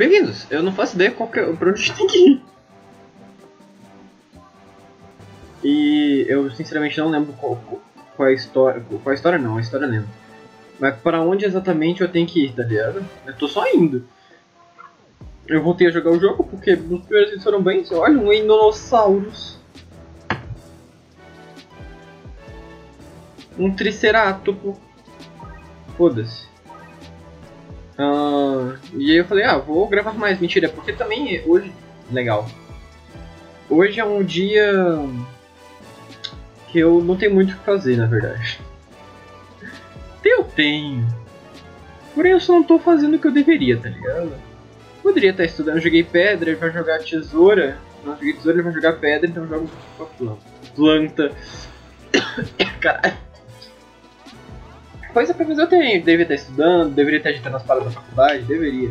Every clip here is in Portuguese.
Bem-vindos! Eu não faço ideia qual que é, pra onde tem que ir. E eu sinceramente não lembro qual, qual é a história. Qual é a história não, a história lembro. Mas para onde exatamente eu tenho que ir, tá ligado? Eu tô só indo. Eu voltei a jogar o jogo porque os primeiros vídeos foram bem. Olha, um Enonosaurus. Um Triceratopo. Foda-se. Uh, e aí eu falei, ah, vou gravar mais. Mentira, porque também hoje. Legal. Hoje é um dia que eu não tenho muito o que fazer, na verdade. Eu tenho. Porém, eu só não tô fazendo o que eu deveria, tá ligado? Poderia estar estudando. Eu joguei pedra, ele vai jogar tesoura. Não, joguei tesoura, ele vai jogar pedra, então eu jogo planta. Caralho. Coisa pra fazer eu tenho. Deveria estar estudando, deveria estar agitando as paradas da faculdade, deveria.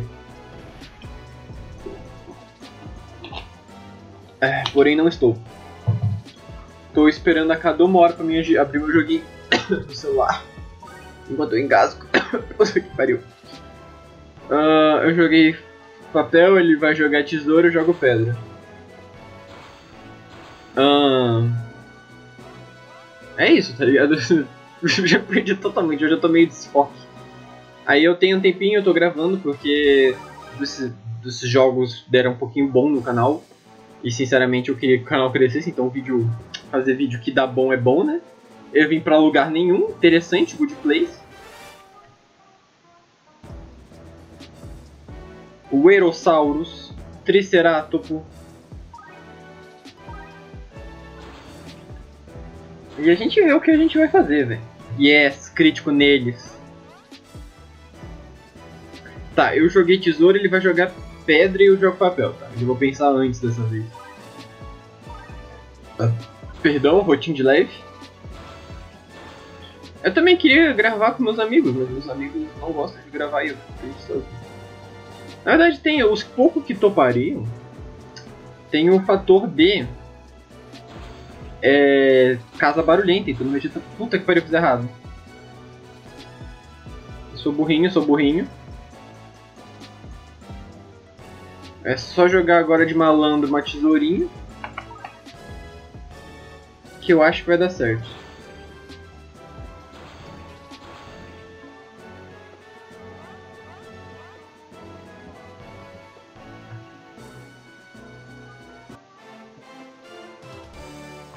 É, porém não estou. Tô esperando a cada uma hora pra mim abrir meu joguinho no celular. Enquanto eu engasgo. Puta que pariu. Uh, eu joguei papel, ele vai jogar tesouro, eu jogo pedra. Uh, é isso, tá ligado? eu já perdi totalmente, eu já tô meio desfoque. Aí eu tenho um tempinho, eu tô gravando porque esses jogos deram um pouquinho bom no canal. E sinceramente eu queria que o canal crescesse, então vídeo. Fazer vídeo que dá bom é bom, né? Eu vim pra lugar nenhum, interessante, good place. O Erosaurus, Triceratopo. E a gente vê o que a gente vai fazer, velho. Yes, crítico neles. Tá, eu joguei tesouro, ele vai jogar pedra e eu jogo papel, tá? Eu vou pensar antes dessa vez. Ah, perdão, rotinho de leve. Eu também queria gravar com meus amigos, mas meus amigos não gostam de gravar eu. Na verdade, tem os poucos que topariam. Tem o fator de é, casa barulhenta, então não medita. Puta que pariu, fiz errado. Eu sou burrinho, sou burrinho. É só jogar agora de malandro uma tesourinha. Que eu acho que vai dar certo.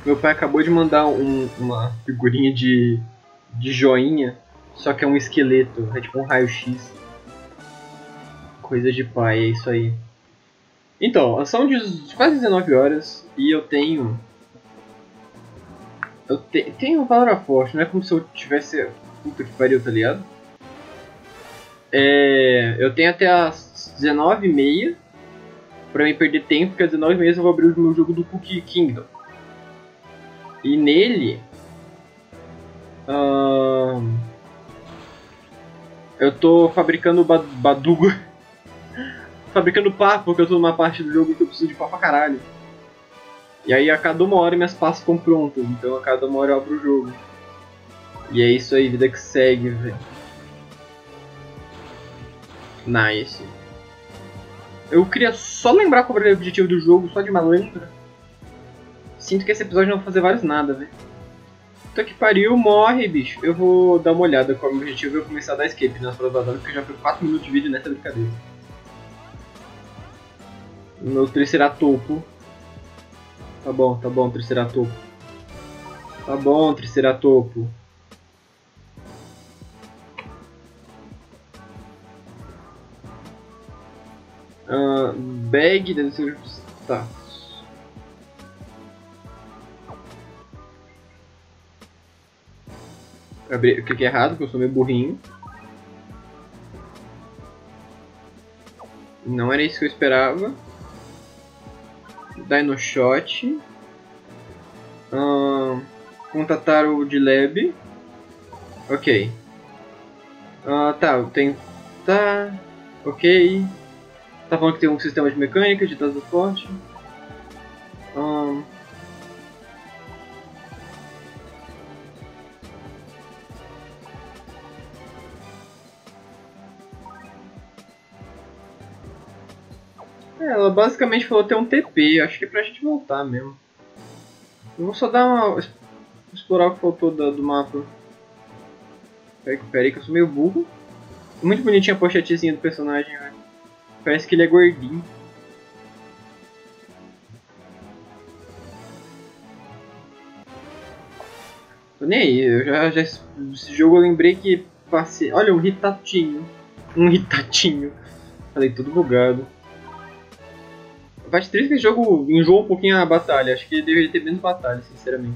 Meu pai acabou de mandar um, uma figurinha de, de joinha, só que é um esqueleto, é tipo um raio-x. Coisa de pai, é isso aí. Então, são quase 19 horas e eu tenho. Eu te, tenho valor forte, não é como se eu tivesse. Puta que pariu, tá ligado? É, eu tenho até as 19h30 pra me perder tempo, porque às 19h30 eu vou abrir o meu jogo do Cookie Kingdom. E nele. Uh, eu tô fabricando Badugo. fabricando pá, porque eu tô numa parte do jogo que eu preciso de pá pra caralho. E aí a cada uma hora minhas pás ficam prontas, então a cada uma hora eu abro o jogo. E é isso aí, vida que segue, velho. Nice. Eu queria só lembrar qual era o objetivo do jogo, só de malandra. Sinto que esse episódio não vai fazer vários nada, velho. Puta que pariu, morre, bicho. Eu vou dar uma olhada qual é o objetivo e eu começar a dar escape nas provas porque já foi 4 minutos de vídeo nessa brincadeira. Meu Triceratopo. Tá bom, tá bom, Triceratopo. Tá bom, Triceratopo. Uh, bag deve ser. Tá. Eu cliquei errado, porque eu sou meio burrinho. Não era isso que eu esperava. Dino Shot. Uh, contatar o de lab. Ok. Uh, tá, tem. Tá. Ok. Tá falando que tem um sistema de mecânica de. Um, É, ela basicamente falou ter um TP, acho que é pra gente voltar mesmo. Eu vou só dar uma. explorar o que faltou do, do mapa. Peraí, peraí que eu sou meio burro. Muito bonitinha a pochetezinha do personagem, velho. Parece que ele é gordinho. Tô nem aí, eu já, já. Esse jogo eu lembrei que passei. Olha, um ritatinho. Um ritatinho. Falei tudo bugado. Parte triste é que esse jogo enjoa um pouquinho a batalha. Acho que deveria ter menos batalha, sinceramente.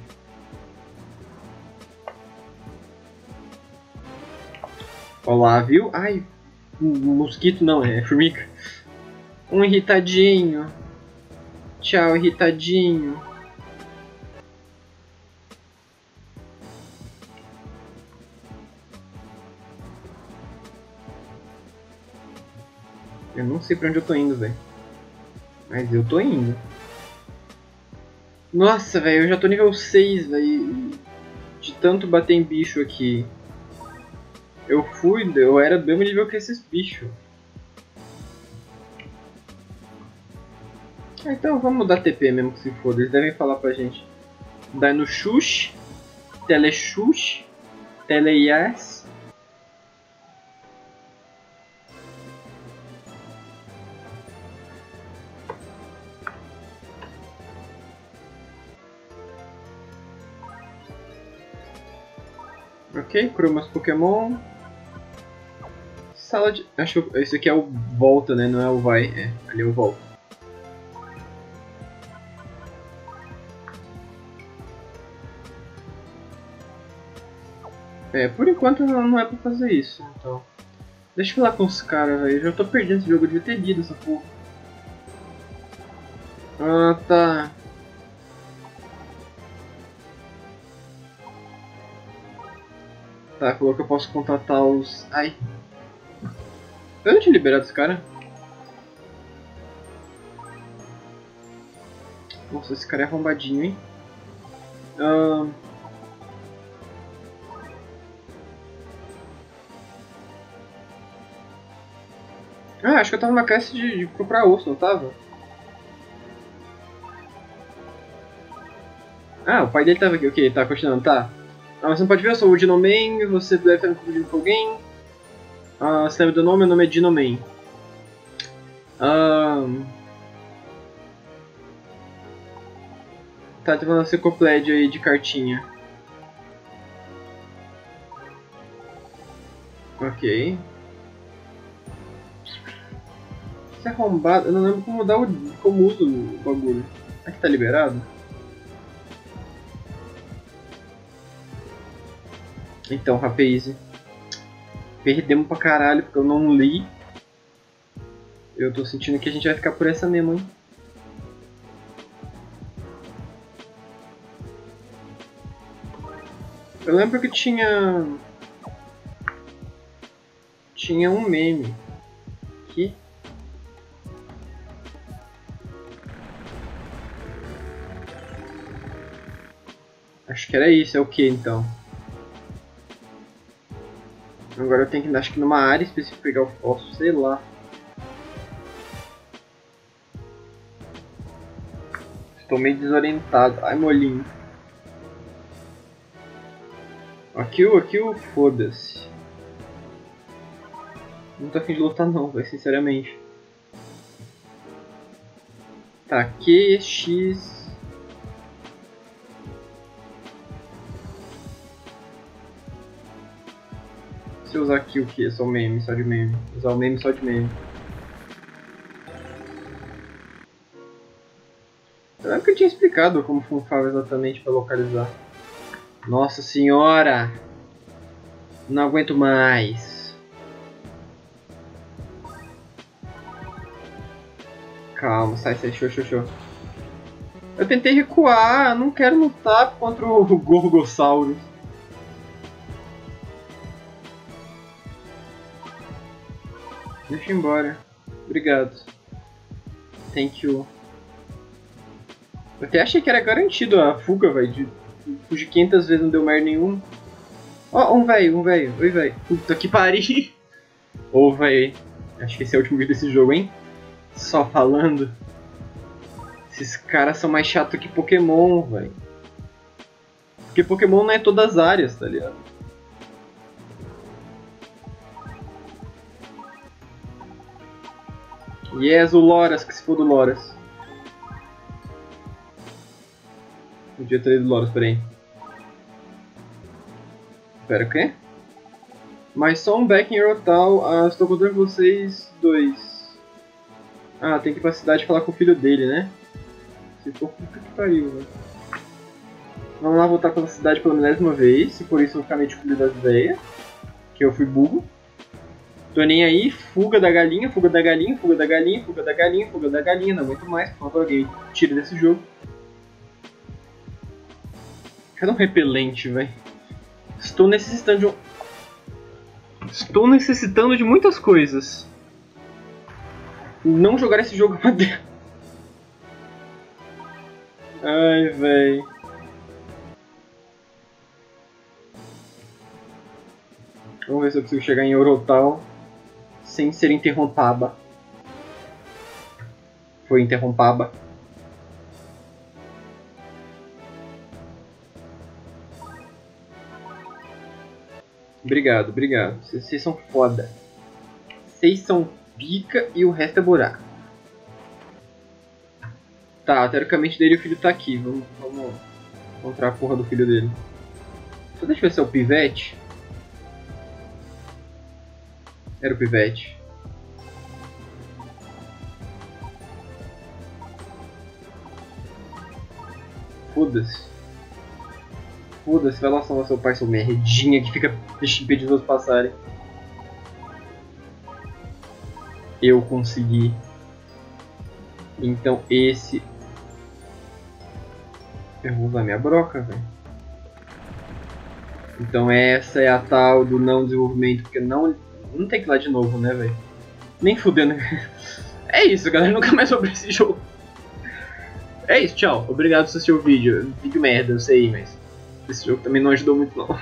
Olá, viu? Ai, mosquito não, é formiga. Um irritadinho. Tchau, irritadinho. Eu não sei pra onde eu tô indo, velho. Mas eu tô indo. Nossa, velho, eu já tô nível 6, velho. De tanto bater em bicho aqui. Eu fui, eu era do mesmo nível que esses bichos. Ah, então vamos dar TP mesmo que se foda. Eles devem falar pra gente. Dino Xux, Telexux, Teleyas. Ok, curo meus Pokémon. Sala de. Acho que esse aqui é o volta, né? Não é o vai. É, ali é o volta. É, por enquanto não é pra fazer isso, então. Deixa eu falar com os caras, velho. Já tô perdendo esse jogo, eu devia ter lido essa porra. Ah, tá. Tá, falou que eu posso contatar os. Ai. Eu não tinha liberado esse cara. Nossa, esse cara é arrombadinho, hein? Ah, acho que eu tava numa quest de, de comprar osso, não tava? Ah, o pai dele tava aqui, ok, tá continuando, tá. Ah, você não pode ver, eu sou o Dinoman, você deve estar me confundindo com alguém. Ah, você lembra do nome? Meu nome é Dinoman. Ah... Tá, tem uma enciclopédia aí de cartinha. Ok. Isso é arrombado, eu não lembro como, dar o, como uso o bagulho. Aqui tá liberado? Então, Rapaze. Perdemos pra caralho porque eu não li. Eu tô sentindo que a gente vai ficar por essa mesmo, hein? Eu lembro que tinha... Tinha um meme. Aqui. Acho que era isso, é o que então? Agora eu tenho que acho que numa área específica pegar o fósforo, sei lá. Estou meio desorientado. Ai, molinho. Aqui o, aqui o foda-se. Não tô afim de lutar não, vai sinceramente. Tá, Q, X, Eu usar aqui o que? Só meme, só de meme. Usar o meme só de meme. Eu lembro que eu tinha explicado como funcionava exatamente para localizar. Nossa senhora! Não aguento mais. Calma, sai, sai, show, show, show. Eu tentei recuar, não quero lutar contra o Gorgosaurus. Deixa eu ir embora. Obrigado. Thank you. Eu até achei que era garantido a fuga, velho. De fugir 500 vezes não deu merda nenhum. Ó, oh, um velho, um velho. Oi, velho. Puta que pariu. Ô, oh, velho. Acho que esse é o último vídeo desse jogo, hein? Só falando. Esses caras são mais chatos que Pokémon, velho. Porque Pokémon não é todas as áreas, tá ligado? Yes, o Loras, que se for do Loras. Podia ter ido Loras, peraí. Pera, o quê? Mas só um back em Eurotal. Ah, estou contando vocês dois. Ah, tem que ir pra cidade falar com o filho dele, né? Se for, puta que pariu, velho. Vamos lá voltar pela cidade pela milésima vez, e por isso eu ficar meio de das ideias. Que eu fui burro. Tô nem aí, fuga da galinha, fuga da galinha, fuga da galinha, fuga da galinha, fuga da galinha, não aguento mais, por favor, alguém tira desse jogo. Cadê um repelente, velho? Estou necessitando de um... Estou necessitando de muitas coisas. Não jogar esse jogo pra dentro. Ai, véi. Vamos ver se eu consigo chegar em Orotal sem ser interrompaba. Foi interrompaba. Obrigado, obrigado. Vocês são foda. Vocês são pica e o resto é buraco. Tá, teoricamente dele o filho tá aqui. Vamos, vamos encontrar a porra do filho dele. Só deixa eu ver se é o pivete. Era o pivete. Foda-se. Foda-se, vai lá salvar seu pai, seu merdinha que fica impedindo os passarem. Eu consegui. Então esse... Eu vou usar minha broca, velho. Então essa é a tal do não desenvolvimento, porque não, não tem que ir lá de novo, né, velho? Nem fudendo. É isso, galera. Nunca mais sobre esse jogo. É isso, tchau. Obrigado por assistir o vídeo. Vídeo merda, eu sei, mas esse jogo também não ajudou muito não.